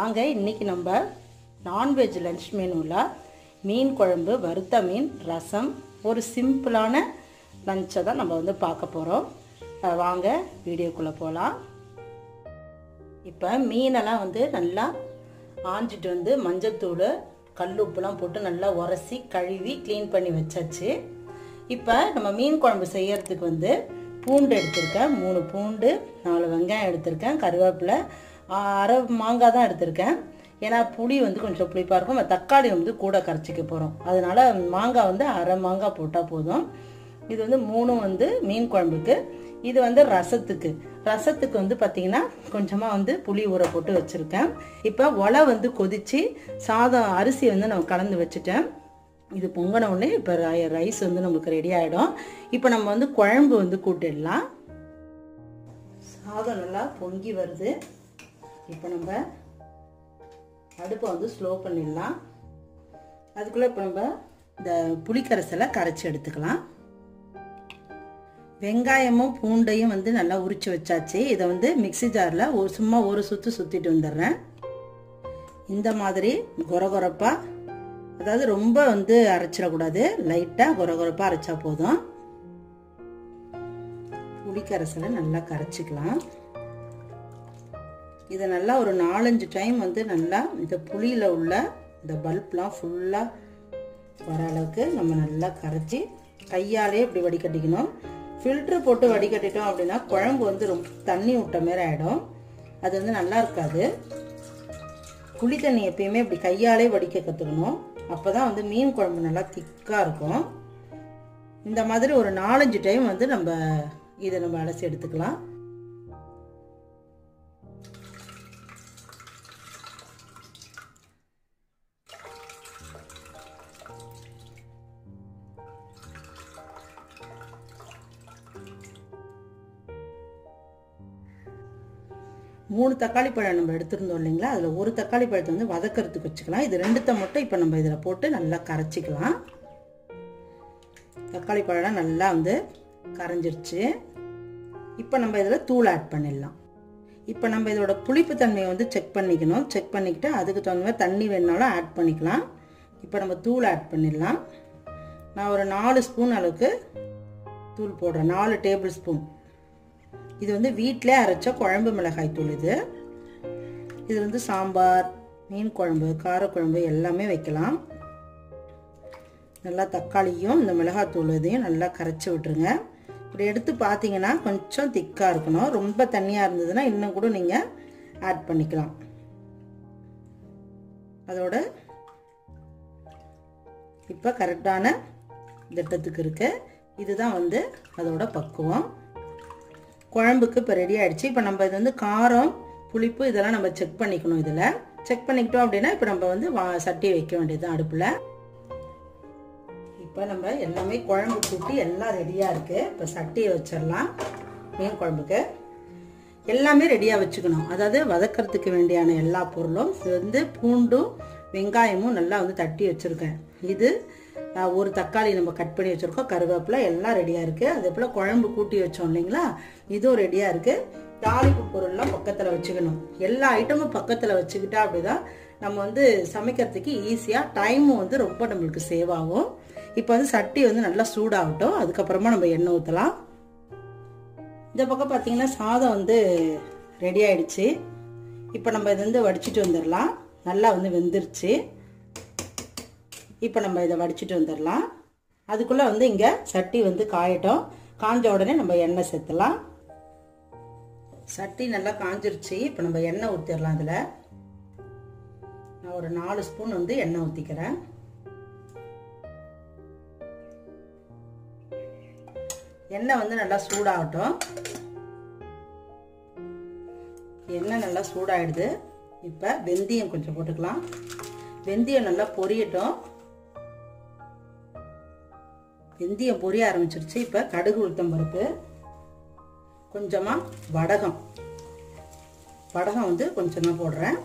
வாங்க இன்னைக்கு நம்ம நான்வெஜ் லன்ச் மெனுவில் மீன் குழம்பு வறுத்த மீன் ரசம் ஒரு சிம்பிளான லஞ்சை தான் நம்ம வந்து பார்க்க போகிறோம் வாங்க வீடியோக்குள்ளே போகலாம் இப்போ மீனெல்லாம் வந்து நல்லா ஆஞ்சிட்டு வந்து மஞ்சத்தூள் கல் உப்புலாம் போட்டு நல்லா உரசி கழுவி க்ளீன் பண்ணி வச்சாச்சு. இப்போ நம்ம மீன் குழம்பு செய்யறதுக்கு வந்து பூண்டு எடுத்திருக்கேன். மூணு பூண்டு நாலு வெங்காயம் எடுத்திருக்கேன். கருவேப்பிலை அரை மாங்காய் தான் எடுத்திருக்கேன். ஏன்னா புளி வந்து கொஞ்சம் புளிப்பாக இருக்கும். தக்காளி வந்து கூட கரைச்சிக்க போகிறோம் அதனால் மாங்காய் வந்து அரை மாங்காய் போட்டால் போதும். இது வந்து மூணும் வந்து மீன் குழம்புக்கு. இது வந்து ரசத்துக்கு. ரசத்துக்கு வந்து பார்த்தீங்கன்னா கொஞ்சமாக வந்து புளி ஊற போட்டு வச்சுருக்கேன். இப்போ ஒலை வந்து கொதித்து சாதம் அரிசி வந்து நான் கலந்து வச்சுட்டேன். இது பொங்கின உடனே இப்போ ரைஸ் வந்து நமக்கு ரெடி ஆகிடும் இப்போ நம்ம வந்து குழம்பு வந்து கூட்டிடலாம். சாதம் நல்லா பொங்கி வருது. இப்போ நம்ம அடுப்பை வந்து ஸ்லோ பண்ணிடலாம். அதுக்குள்ளே இப்போ நம்ம இந்த புளிக்கரைசலை கரைச்சி எடுத்துக்கலாம். வெங்காயமும் பூண்டையும் வந்து நல்லா உரிச்சு வச்சாச்சு. இதை வந்து மிக்சி ஜாரில் ஒரு சும்மா ஒரு சுற்று சுற்றிட்டு வந்துடுறேன். இந்த மாதிரி கொரகொரப்பா அதாவது ரொம்ப வந்து அரைச்சிடக்கூடாது. லைட்டாக கொரகொரப்பாக அரைச்சா போதும். புளிக்கரைசலை நல்லா கரைச்சிக்கலாம். இதை நல்லா ஒரு நாலஞ்சு டைம் வந்து நல்லா இந்த புளியில் உள்ள இந்த பல்ப்லாம் ஃபுல்லாக வர அளவுக்கு நம்ம நல்லா கரைச்சி கையாலே இப்படி வடிகட்டிக்கணும். ஃபில்ட்ரு போட்டு வடிகட்டிட்டோம் அப்படின்னா குழம்பு வந்து ரொம்ப தண்ணி விட்ட மாரி ஆகிடும் அது வந்து நல்லா இருக்காது. புளி தண்ணி எப்பயுமே இப்படி கையாலே வடிக்க கற்றுக்கணும் அப்போ தான் வந்து மீன் குழம்பு நல்லா திக்காக இருக்கும். இந்த மாதிரி ஒரு நாலஞ்சு டைம் வந்து நம்ம இதை நம்ம அலசி எடுத்துக்கலாம். மூணு தக்காளி பழம் நம்ம எடுத்திருந்தோம் இல்லைங்களா? அதில் ஒரு தக்காளி பழத்தை வந்து வதக்கிறதுக்கு வச்சுக்கலாம். இது ரெண்டுத்த மட்டும் இப்போ நம்ம இதில் போட்டு நல்லா கரைச்சிக்கலாம். தக்காளி பழம் நல்லா வந்து கரைஞ்சிருச்சு. இப்போ நம்ம இதில் தூள் ஆட் பண்ணிடலாம். இப்போ நம்ம இதோட புளிப்பு தன்மையை வந்து செக் பண்ணிக்கணும். செக் பண்ணிக்கிட்டு அதுக்கு தகுந்த மாதிரி தண்ணி வேணுனாலும் ஆட் பண்ணிக்கலாம். இப்போ நம்ம தூள் ஆட் பண்ணிடலாம். நான் ஒரு நாலு ஸ்பூன் அளவுக்கு தூள் போடுறேன். நாலு டேபிள் ஸ்பூன் இது வந்து வீட்டில் அரைச்ச குழம்பு மிளகாய் தூள் இது. இது வந்து சாம்பார் மீன் குழம்பு காரக்குழம்பு எல்லாமே வைக்கலாம். நல்லா தக்காளியும் இந்த மிளகாத்தூள் இதையும் நல்லா கரைச்சி விட்டுருங்க. இப்படி எடுத்து பார்த்தீங்கன்னா கொஞ்சம் திக்காக இருக்கணும். ரொம்ப தண்ணியாக இருந்ததுன்னா இன்னும் கூட நீங்கள் ஆட் பண்ணிக்கலாம். அதோட இப்போ கரெக்டான திட்டத்துக்கு இருக்கு. இதுதான் வந்து அதோட பக்குவம். குழம்புக்கு இப்போ ரெடி ஆகிடுச்சு இப்போ நம்ம இது வந்து காரம் புளிப்பு இதெல்லாம் நம்ம செக் பண்ணிக்கணும் இதில். செக் பண்ணிக்கிட்டோம் அப்படின்னா இப்போ நம்ம வந்து வா சட்டியை வைக்க வேண்டியது அடுப்பில். இப்போ நம்ம எல்லாமே குழம்பு கூட்டி எல்லாம் ரெடியாக இருக்குது இப்போ சட்டியை வச்சிடலாம். மீன் குழம்புக்கு. எல்லாமே ரெடியாக வச்சுக்கணும். அதாவது வதக்கிறதுக்கு வேண்டியான எல்லா பொருளும் இது வந்து பூண்டும் வெங்காயமும் நல்லா வந்து தட்டி வச்சுருக்கேன். இது ஒரு தக்காளி நம்ம கட் பண்ணி வச்சுருக்கோம். கருவேப்பிலை எல்லாம் ரெடியாக இருக்குது அதே போல் குழம்பு கூட்டி வச்சோம் இல்லைங்களா? இதுவும் ரெடியாக இருக்குது தாளிப்பு பொருள்லாம் பக்கத்தில் வச்சுக்கணும். எல்லா ஐட்டமும் பக்கத்தில் வச்சுக்கிட்டா அப்படிதான் நம்ம வந்து சமைக்கிறதுக்கு ஈஸியாக டைமும் வந்து ரொம்ப நம்மளுக்கு சேவ் ஆகும். இப்போ வந்து சட்டி வந்து நல்லா சூடாகட்டும். அதுக்கப்புறமா நம்ம எண்ணெய் ஊற்றலாம் இந்த பக்கம் பார்த்தீங்கன்னா சாதம் வந்து ரெடி ஆயிடுச்சு. இப்போ நம்ம இது வந்து வடிச்சிட்டு வந்துடலாம். நல்லா வந்து வெந்துருச்சு. இப்போ நம்ம இதை வடிச்சிட்டு வந்துடலாம். அதுக்குள்ளே வந்து இங்கே சட்டி வந்து காயட்டும். காஞ்ச உடனே நம்ம எண்ணெய் சேர்த்துலாம். சட்டி நல்லா காஞ்சிருச்சு. இப்போ நம்ம எண்ணெய் ஊற்றிடலாம் அதில் நான் ஒரு நாலு ஸ்பூன் வந்து எண்ணெய் ஊற்றிக்கிறேன் எண்ணெய் வந்து நல்லா சூடாகட்டும். எண்ணெய் நல்லா சூடாயிடுது. இப்போ வெந்தயம் கொஞ்சம் போட்டுக்கலாம். வெந்தயம் நல்லா பொரியட்டும். வெந்தயம் பொரிய ஆரம்பிச்சிருச்சு. இப்போ கடுகு உளுத்தம் பருப்பு கொஞ்சமாக வடகம். வடகம் வந்து கொஞ்சமாக போடுறேன்.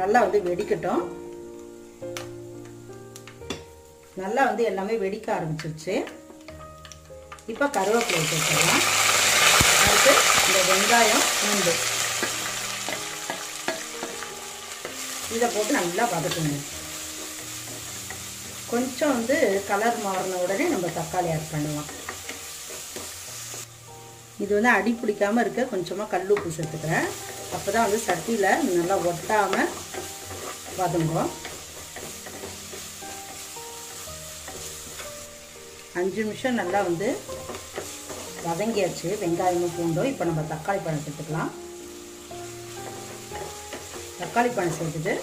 நல்லா வந்து வெடிக்கட்டும். நல்லா வந்து எல்லாமே வெடிக்க ஆரம்பிச்சிருச்சு. இப்போ கருவேப்பிலை சேர்த்துக்கலாம் அடுத்து இந்த வெங்காயம் பூண்டு. இதை போட்டு நல்லா வதக்குங்க. கொஞ்சம் வந்து கலர் மாறின உடனே நம்ம தக்காளி ஆட் பண்ணுவோம் இது வந்து அடி பிடிக்காமல் இருக்க கொஞ்சமாக கல் உப்பு சேர்த்துக்கிறேன். அப்போ தான் வந்து சட்டியில் நல்லா ஒட்டாமல் வதங்கும். அஞ்சு நிமிஷம் நல்லா வந்து வதங்கியாச்சு. வெங்காயமும் பூண்டும் இப்போ நம்ம தக்காளி பழம் சேர்த்துக்கலாம். தக்காளி பழம் சேர்த்துட்டு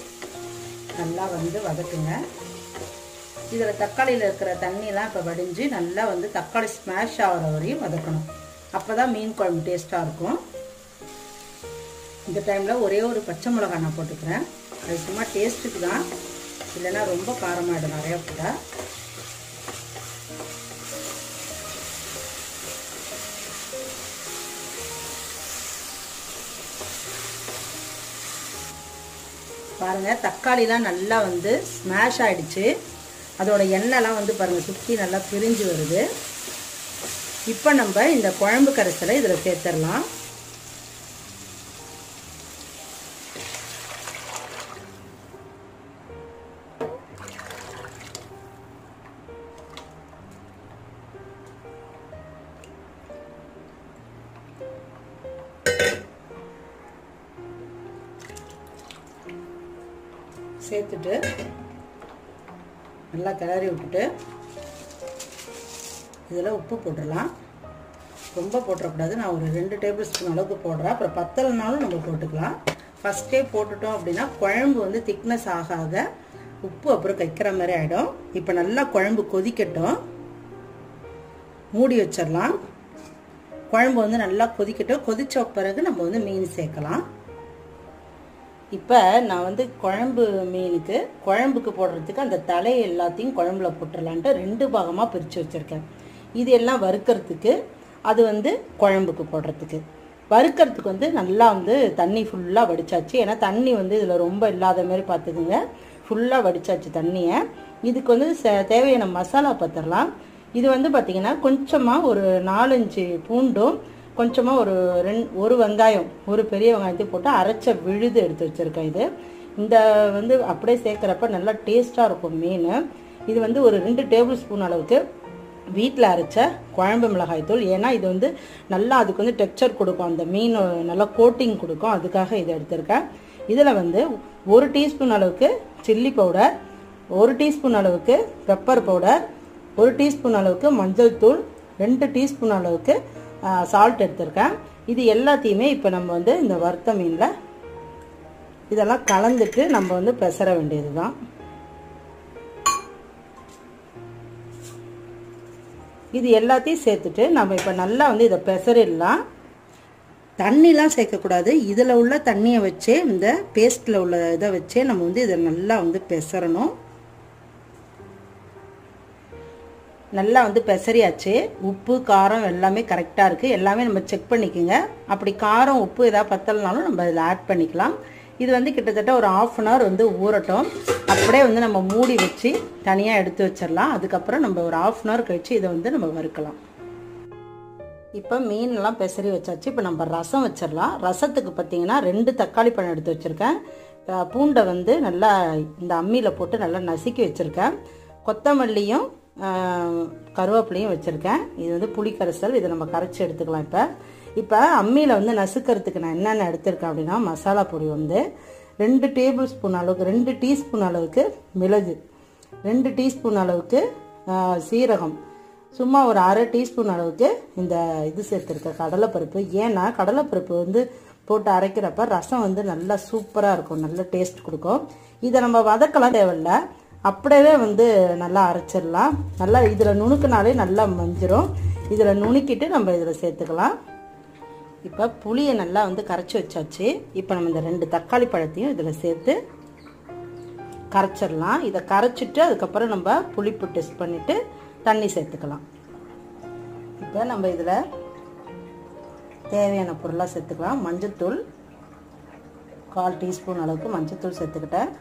நல்லா வந்து வதக்குங்க. இதில் தக்காளியில் இருக்கிற தண்ணியெலாம் இப்போ வடிஞ்சு நல்லா வந்து தக்காளி ஸ்மாஷ் ஆகிற வரையும் வதக்கணும். அப்போ தான் மீன் குழம்பு டேஸ்ட்டாக இருக்கும். இந்த டைமில் ஒரே ஒரு பச்சை மிளகா நான் போட்டுக்கிறேன். அது சும்மா டேஸ்ட்டுக்கு தான். இல்லைன்னா ரொம்ப காரமாகிடும் நிறையா போட்டால் பாருங்கள் தக்காளிலாம் நல்லா வந்து ஸ்மாஷ் ஆகிடுச்சு அதோட எண்ணெய்லாம் வந்து பாருங்கள் சுற்றி நல்லா பிரிஞ்சு வருது. இப்போ நம்ம இந்த குழம்பு கரைசலை இதில் சேர்த்துடலாம் சேர்த்துட்டு நல்லா கிளறி விட்டுட்டு இதில் உப்பு போட்டுடலாம். ரொம்ப போட்டுறக்கூடாது. நான் ஒரு ரெண்டு டேபிள் ஸ்பூன் அளவுக்கு போடுறேன். அப்புறம் பத்தலைனாலும் நம்ம போட்டுக்கலாம். ஃபஸ்ட்டே போட்டுட்டோம் அப்படின்னா குழம்பு வந்து திக்னஸ் ஆகாத உப்பு அப்புறம் கைக்கிற மாதிரி ஆகிடும் இப்போ நல்லா குழம்பு கொதிக்கட்டும். மூடி வச்சிடலாம். குழம்பு வந்து நல்லா கொதிக்கட்டும். கொதித்த பிறகு நம்ம வந்து மீன் சேர்க்கலாம். இப்போ நான் வந்து குழம்பு மீனுக்கு குழம்புக்கு போடுறதுக்கு அந்த தலை எல்லாத்தையும் குழம்புல போட்டுடலான்ட்டு ரெண்டு பாகமாக பிரித்து வச்சுருக்கேன். இது எல்லாம் வறுக்கிறதுக்கு அது வந்து குழம்புக்கு போடுறதுக்கு. வறுக்கிறதுக்கு வந்து நல்லா வந்து தண்ணி ஃபுல்லாக வடிச்சாச்சு. ஏன்னா தண்ணி வந்து இதில் ரொம்ப இல்லாத மாதிரி பார்த்துக்குங்க ஃபுல்லாக வடிச்சாச்சு தண்ணியை. இதுக்கு வந்து தேவையான மசாலா பத்திரலாம். இது வந்து பார்த்திங்கன்னா கொஞ்சமாக ஒரு நாலஞ்சு பூண்டும் கொஞ்சமாக ஒரு ரெண் ஒரு வெங்காயம் ஒரு பெரிய வெங்காயத்தை போட்டு அரைச்ச விழுது எடுத்து வச்சுருக்கேன் இது. இந்த வந்து அப்படியே சேர்க்குறப்ப நல்லா டேஸ்ட்டாக இருக்கும் மீன். இது வந்து ஒரு ரெண்டு டேபிள் ஸ்பூன் அளவுக்கு வீட்டில் அரைச்ச குழம்பு மிளகாய் தூள். ஏன்னா இது வந்து நல்லா அதுக்கு வந்து டெக்ஸ்சர் கொடுக்கும். அந்த மீன் நல்லா கோட்டிங் கொடுக்கும். அதுக்காக இதை எடுத்திருக்கேன். இதில் வந்து ஒரு டீஸ்பூன் அளவுக்கு சில்லி பவுடர் ஒரு டீஸ்பூன் அளவுக்கு பெப்பர் பவுடர் ஒரு டீஸ்பூன் அளவுக்கு மஞ்சள் தூள் ரெண்டு டீஸ்பூன் அளவுக்கு சால்ட் எடுத்திருக்கேன். இது எல்லாத்தையுமே இப்போ நம்ம வந்து இந்த வறுத்த மீனில் இதெல்லாம் கலந்துட்டு நம்ம வந்து பெசர வேண்டியது தான் இது எல்லாத்தையும் சேர்த்துட்டு நம்ம இப்போ நல்லா வந்து இதை பெசரிடலாம். தண்ணிலாம் சேர்க்கக்கூடாது. இதில் உள்ள தண்ணியை வச்சே இந்த பேஸ்ட்டில் உள்ள இதை வச்சே நம்ம வந்து இதை நல்லா வந்து பெசரணும். நல்லா வந்து பெசரியாச்சு. உப்பு காரம் எல்லாமே கரெக்டாக இருக்குது எல்லாமே நம்ம செக் பண்ணிக்கோங்க. அப்படி காரம் உப்பு எதாவது பத்தலைனாலும் நம்ம இதில் ஆட் பண்ணிக்கலாம். இது வந்து கிட்டத்தட்ட ஒரு ஆஃப் அன் ஹவர் வந்து ஊறட்டும். அப்படியே வந்து நம்ம மூடி வச்சு தனியாக எடுத்து வச்சிடலாம். அதுக்கப்புறம் நம்ம ஒரு ஆஃப் அன் ஹவர் கழித்து இதை வந்து நம்ம வறுக்கலாம். இப்போ மீன்லாம் பெசரி வச்சாச்சு. இப்போ நம்ம ரசம் வச்சிடலாம். ரசத்துக்கு பார்த்தீங்கன்னா ரெண்டு தக்காளி பழம் எடுத்து வச்சுருக்கேன். பூண்டை வந்து நல்லா இந்த அம்மியில் போட்டு நல்லா நசுக்கி வச்சுருக்கேன். கொத்தமல்லியும் கருவேப்பிலையும் வச்சுருக்கேன். இது வந்து புளிக்கரைசல் இதை நம்ம கரைச்சி எடுத்துக்கலாம் இப்போ. இப்போ அம்மியில் வந்து நசுக்கிறதுக்கு நான் என்னென்ன எடுத்திருக்கேன் அப்படின்னா மசாலா பொடி வந்து ரெண்டு டேபிள் ஸ்பூன் அளவுக்கு ரெண்டு டீஸ்பூன் அளவுக்கு மிளகு ரெண்டு டீஸ்பூன் அளவுக்கு சீரகம். சும்மா ஒரு அரை டீஸ்பூன் அளவுக்கு இந்த இது சேர்த்துருக்கேன் கடலைப்பருப்பு. ஏன்னா கடலைப்பருப்பு வந்து போட்டு அரைக்கிறப்ப ரசம் வந்து நல்லா சூப்பராக இருக்கும் நல்ல டேஸ்ட் கொடுக்கும். இதை நம்ம வதக்கலாம் தேவையில்ல. அப்படியே வந்து நல்லா அரைச்சிடலாம். நல்லா இதில் நுணுக்கினாலே நல்லா மஞ்சிரும். இதில் நுணுக்கிட்டு நம்ம இதில் சேர்த்துக்கலாம். இப்போ புளியை நல்லா வந்து கரைச்சி வச்சாச்சு. இப்போ நம்ம இந்த ரெண்டு தக்காளி பழத்தையும் இதில் சேர்த்து கரைச்சிடலாம். இதை கரைச்சிட்டு அதுக்கப்புறம் நம்ம புளிப்பு டெஸ்ட் பண்ணிவிட்டு தண்ணி சேர்த்துக்கலாம். இப்போ நம்ம இதில் தேவையான பொருளாக சேர்த்துக்கலாம். மஞ்சத்தூள் கால் டீஸ்பூன் அளவுக்கு மஞ்சத்தூள் சேர்த்துக்கிட்டேன்.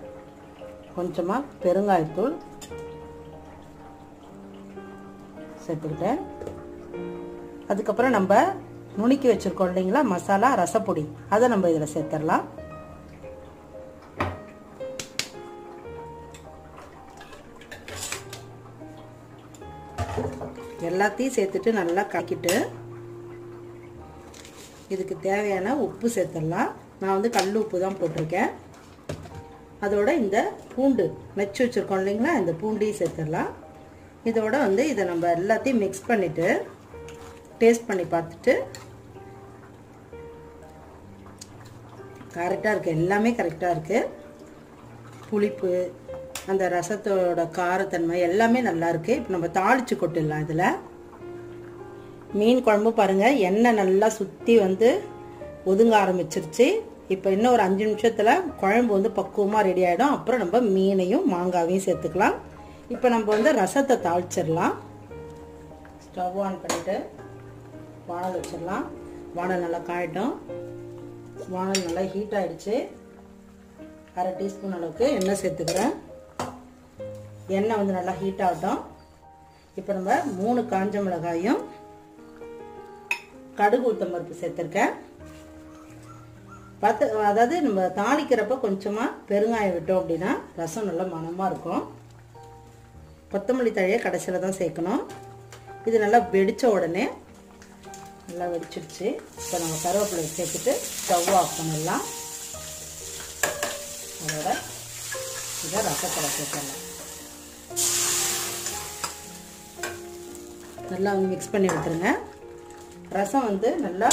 கொஞ்சமாக பெருங்காயத்தூள் சேர்த்துக்கிட்டேன். அதுக்கப்புறம் நம்ம நுணுக்கி வச்சுருக்கோம் இல்லைங்களா மசாலா ரசப்பொடி. அதை நம்ம இதில் சேர்த்துடலாம். எல்லாத்தையும் சேர்த்துட்டு நல்லா கலக்கிட்டு இதுக்கு தேவையான உப்பு சேர்த்துடலாம். நான் வந்து கல் உப்பு தான் போட்டிருக்கேன். அதோட இந்த பூண்டு மெச்சு வச்சுருக்கோம் இல்லைங்களா? இந்த பூண்டையும் சேர்த்துடலாம். இதோட வந்து இதை நம்ம எல்லாத்தையும் மிக்ஸ் பண்ணிவிட்டு டேஸ்ட் பண்ணி பார்த்துட்டு கரெக்டாக இருக்குது எல்லாமே கரெக்டாக இருக்குது புளிப்பு அந்த ரசத்தோட காரத்தன்மை எல்லாமே நல்லாயிருக்கு இப்போ நம்ம தாளித்து கொட்டிடலாம் இதில். மீன் குழம்பு பாருங்கள் எண்ணெய் நல்லா சுற்றி வந்து ஒதுங்க ஆரம்பிச்சிருச்சு. இப்போ இன்னும் ஒரு அஞ்சு நிமிஷத்தில் குழம்பு வந்து பக்குவமாக ரெடி ஆகிடும் அப்புறம் நம்ம மீனையும் மாங்காவையும் சேர்த்துக்கலாம். இப்போ நம்ம வந்து ரசத்தை தாளிச்சிடலாம். ஸ்டவ் ஆன் பண்ணிவிட்டு வானல் வச்சிடலாம். வானல் நல்லா காயட்டும். வானல் நல்லா ஹீட் ஆகிடுச்சு அரை டீஸ்பூன் அளவுக்கு எண்ணெய் சேர்த்துக்கிறேன். எண்ணெய் வந்து நல்லா ஹீட் ஆகட்டும். இப்போ நம்ம மூணு காஞ்ச மிளகாயும் கடுகு உளுத்தம்பருப்பு சேர்த்துருக்கேன். பத்து அதாவது நம்ம தாளிக்கிறப்ப கொஞ்சமாக பெருங்காயம் விட்டோம் அப்படின்னா ரசம் நல்லா மணமாக இருக்கும். கொத்தமல்லி தழையை கடைசியில் தான் சேர்க்கணும். இது நல்லா வெடித்த உடனே நல்லா வெடிச்சிடுச்சு. இப்போ நம்ம கருவேப்பிலை சேர்த்துட்டு ஸ்டவ் ஆஃப் பண்ணிடலாம். அதோட இதை ரசத்தில் சேர்த்துடலாம். நல்லா வந்து மிக்ஸ் பண்ணி விட்டுருங்க ரசம் வந்து நல்லா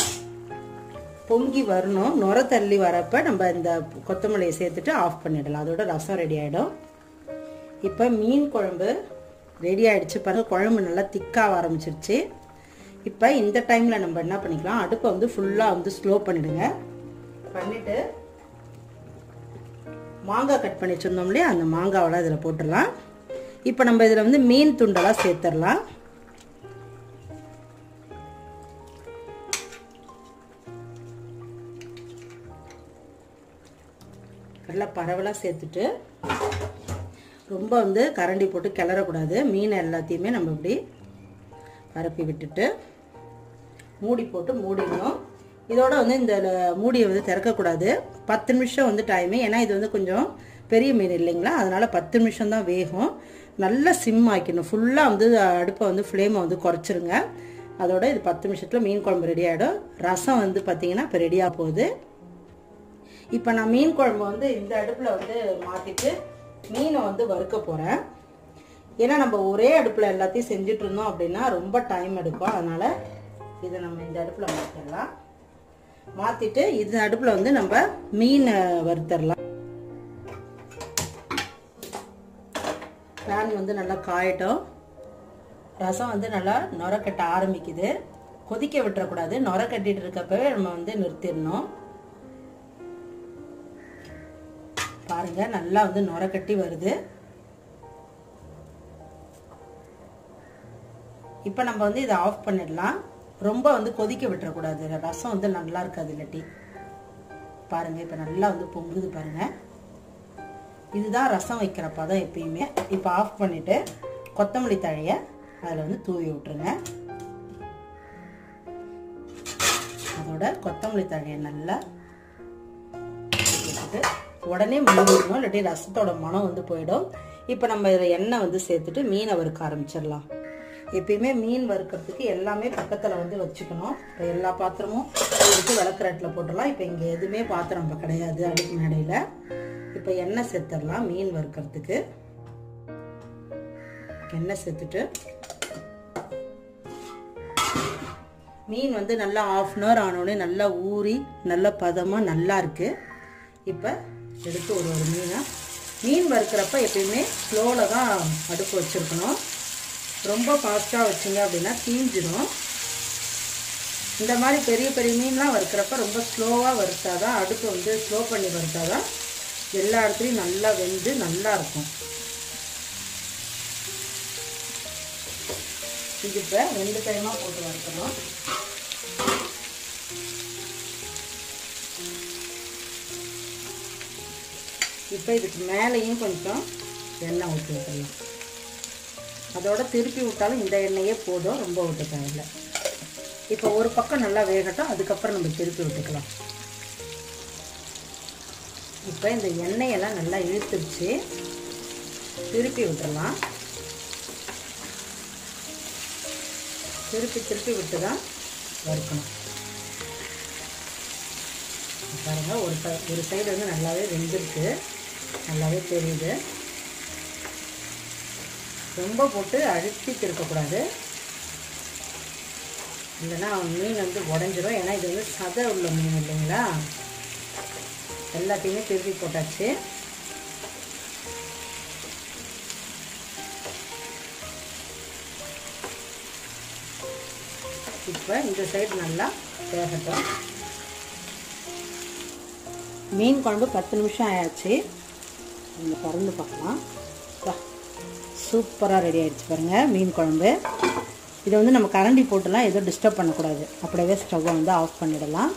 பொங்கி வரணும் நுர தள்ளி வரப்போ நம்ம இந்த கொத்தமல்லியை சேர்த்துட்டு ஆஃப் பண்ணிடலாம். அதோட ரசம் ரெடி ஆகிடும் இப்போ மீன் குழம்பு ரெடி ஆகிடுச்சு பாருங்கள் குழம்பு நல்லா திக்காக ஆரம்பிச்சிருச்சு. இப்போ இந்த டைமில் நம்ம என்ன பண்ணிக்கலாம்? அடுப்பை வந்து ஃபுல்லாக வந்து ஸ்லோ பண்ணிவிடுங்க பண்ணிவிட்டு மாங்காய் கட் பண்ணி வச்சுருந்தோம் இல்லையா? அந்த மாங்காவெல்லாம் இதில் போட்டுடலாம். இப்போ நம்ம இதில் வந்து மீன் துண்டெல்லாம் சேர்த்துடலாம். நல்லா பரவலாக சேர்த்துட்டு ரொம்ப வந்து கரண்டி போட்டு கிளறக்கூடாது. மீன் எல்லாத்தையுமே நம்ம இப்படி பரப்பி விட்டுட்டு மூடி போட்டு மூடிடணும். இதோட வந்து இந்த மூடியை வந்து திறக்கக்கூடாது. பத்து நிமிஷம் வந்து டைமு ஏன்னா இது வந்து கொஞ்சம் பெரிய மீன் இல்லைங்களா? அதனால் பத்து நிமிஷம் தான் வேகும். நல்லா சிம் ஆக்கிடணும். ஃபுல்லாக வந்து அடுப்பை வந்து ஃப்ளேமை வந்து குறைச்சிருங்க. அதோட இது பத்து நிமிஷத்தில் மீன் குழம்பு ரெடி ஆகிடும் ரசம் வந்து பார்த்திங்கன்னா இப்போ ரெடியாக போகுது. இப்போ நான் மீன் குழம்பு வந்து இந்த அடுப்பில் வந்து மாற்றிட்டு மீனை வந்து வறுக்க போகிறேன் ஏன்னா நம்ம ஒரே அடுப்பில் எல்லாத்தையும் செஞ்சுட்டு இருந்தோம் அப்படின்னா ரொம்ப டைம் எடுக்கும். அதனால் இதை நம்ம இந்த அடுப்பில் மாற்றிடலாம் மாற்றிட்டு இந்த அடுப்பில் வந்து நம்ம மீனை வறுத்தரலாம். பேன் வந்து நல்லா காயட்டும். ரசம் வந்து நல்லா நுர கட்ட ஆரம்பிக்குது. கொதிக்க விட்டுறக்கூடாது. நுர கட்டிட்டு இருக்கப்பவே நம்ம வந்து நிறுத்திடணும். பாருங்க நல்லா வந்து நுர கட்டி வருது. இப்போ நம்ம வந்து இதை ஆஃப் பண்ணிடலாம். ரொம்ப வந்து கொதிக்க விட்டுறக்கூடாது. ரசம் வந்து நல்லா இருக்காது இல்லாட்டி. பாருங்க இப்போ நல்லா வந்து பொங்குது பாருங்க. இதுதான் ரசம் வைக்கிற பதம் எப்பயுமே. இப்போ ஆஃப் பண்ணிட்டு கொத்தமல்லி தழைய அதில் வந்து தூவி விட்டுருங்க. அதோட கொத்தமல்லி தழையை நல்லா விட்டுட்டு உடனே மூடிடணும் இல்லாட்டி ரசத்தோட மனம் வந்து போயிடும். இப்போ நம்ம இதில் எண்ணெய் வந்து சேர்த்துட்டு மீனை வறுக்க ஆரம்பிச்சிடலாம். எப்பயுமே மீன் வறுக்கிறதுக்கு எல்லாமே பக்கத்தில் வந்து வச்சுக்கணும். இப்போ எல்லா பாத்திரமும் எடுத்து விளக்குறட்டில் போட்டுடலாம். இப்போ இங்கே எதுவுமே பாத்திரம் இப்போ கிடையாது அடுப்பு மேடையில். இப்போ எண்ணெய் சேர்த்துடலாம் மீன் வறுக்கிறதுக்கு. எண்ணெய் சேர்த்துட்டு மீன் வந்து நல்லா ஆஃப் அன் ஹவர் ஆனோடனே நல்லா ஊறி நல்லா பதமாக நல்லா இருக்குது இப்போ எடுத்து ஒரு ஒரு மீனை. மீன் வறுக்கிறப்ப எப்பயுமே ஸ்லோவில் தான் அடுப்பு வச்சுருக்கணும். ரொம்ப ஃபாஸ்ட்டாக வச்சிங்க அப்படின்னா தீஞ்சிடும். இந்த மாதிரி பெரிய பெரிய மீன்லாம் வறுக்கிறப்ப ரொம்ப ஸ்லோவாக வறுத்தா தான் அடுப்பை வந்து ஸ்லோ பண்ணி வறுத்தா தான் எல்லா இடத்துலையும் நல்லா வெந்து நல்லா இருக்கும். இது இப்போ ரெண்டு டைமாக போட்டு வறுக்கணும். இப்போ இதுக்கு மேலேயும் கொஞ்சம் எண்ணெய் ஊற்றி விட்டுடலாம். அதோட திருப்பி விட்டாலும் இந்த எண்ணெயே போதும் ரொம்ப ஊற்ற தேவையில்லை இப்போ ஒரு பக்கம் நல்லா வேகட்டும் அதுக்கப்புறம் நம்ம திருப்பி விட்டுக்கலாம். இப்போ இந்த எண்ணெயெல்லாம் நல்லா இழுத்துருச்சு. திருப்பி விட்டுறலாம் திருப்பி திருப்பி விட்டு தான் வறுக்கணும். பாருங்கள் ஒரு சை ஒரு சைடு வந்து நல்லாவே வெந்திருக்கு. நல்லாவே தெரியுது. ரொம்ப போட்டு அழுத்திட்டு இருக்கக்கூடாது. இல்லைன்னா மீன் வந்து உடஞ்சிரும். ஏன்னா இது வந்து சதை உள்ள மீன் இல்லைங்களா? எல்லாத்தையுமே திருப்பி போட்டாச்சு. இப்போ இந்த சைடு நல்லா வேகட்டும். மீன் குழம்பு பத்து நிமிஷம் ஆயாச்சு. நீங்கள் திறந்து பார்க்கலாம். சூப்பராக ரெடி ஆகிடுச்சு பாருங்கள் மீன் குழம்பு. இதை வந்து நம்ம கரண்டி போட்டுலாம் எதுவும் டிஸ்டர்ப் பண்ணக்கூடாது. அப்படியே ஸ்டவ்வை வந்து ஆஃப் பண்ணிடலாம்.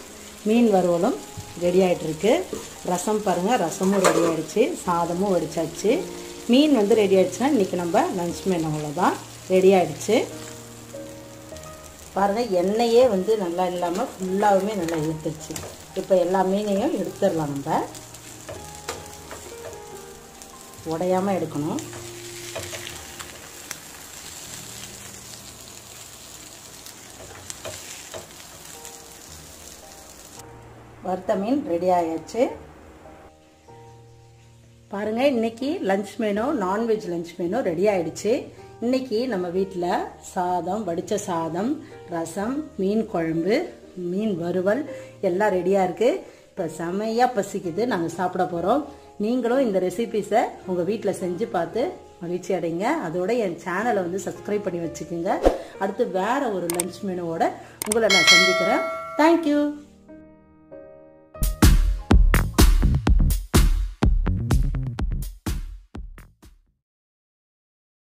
மீன் வறுவலும் ரெடி ஆகிட்டுருக்கு ரசம் பாருங்கள் ரசமும் ரெடி ஆகிடுச்சு சாதமும் வடிச்சாச்சு. மீன் வந்து ரெடி ஆகிடுச்சுன்னா இன்றைக்கி நம்ம லஞ்ச் மீன் அவ்வளோதான் ரெடி ஆகிடுச்சு பாருங்கள் எண்ணெயே வந்து நல்லா இல்லாமல் ஃபுல்லாகவுமே நல்லா இழுத்துருச்சு. இப்போ எல்லா மீனையும் எடுத்துடலாம் நம்ம. உடையாமல் எடுக்கணும். வறுத்த மீன் ரெடி ஆயாச்சு. பாருங்கள் இன்னைக்கு lunch menu non veg lunch menu ready ஆயிடுச்சு. இன்றைக்கி நம்ம வீட்டில் சாதம் வடித்த சாதம் ரசம் மீன் குழம்பு மீன் வறுவல் எல்லாம் ரெடியாக இருக்குது இப்போ செமையாக பசிக்குது. நாங்கள் சாப்பிட போகிறோம் நீங்களும் இந்த ரெசிபிஸை உங்கள் வீட்டில் செஞ்சு பார்த்து மகிழ்ச்சி அடைங்க. அதோட என் சேனலை வந்து சப்ஸ்கிரைப் பண்ணி வச்சுக்கோங்க. அடுத்து வேறு ஒரு லன்ச் மெனுவோட உங்களை நான் சந்திக்கிறேன். தேங்க்யூ